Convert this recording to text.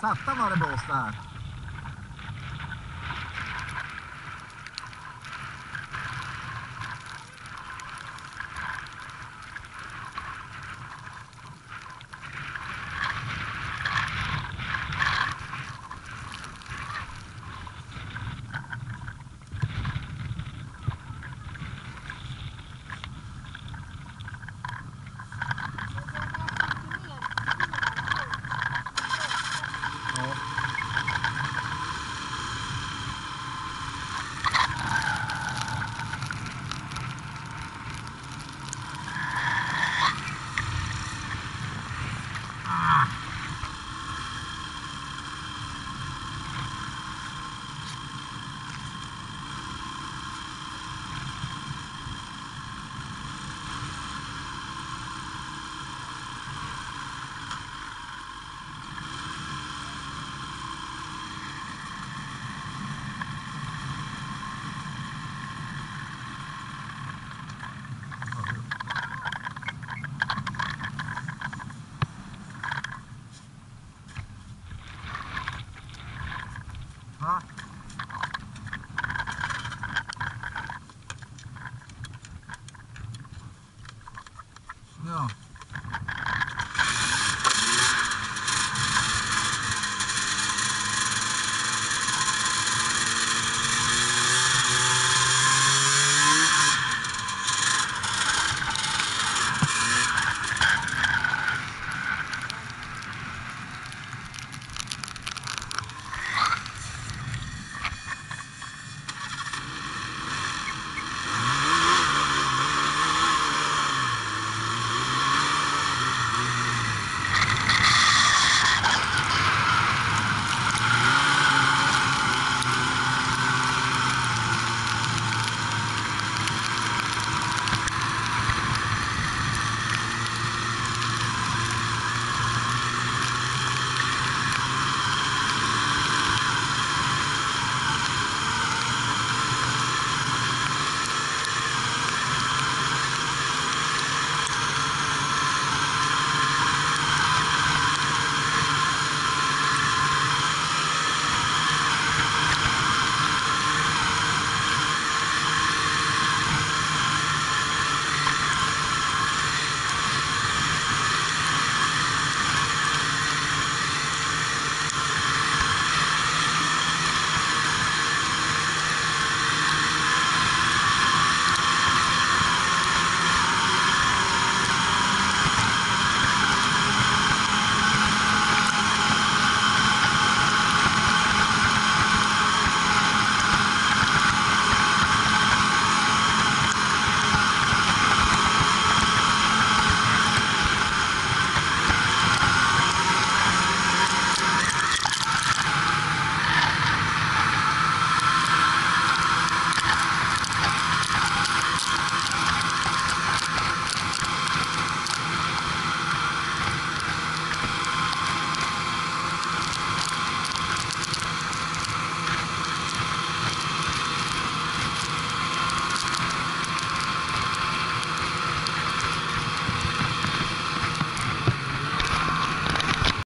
Satan vad det blåste här. 啊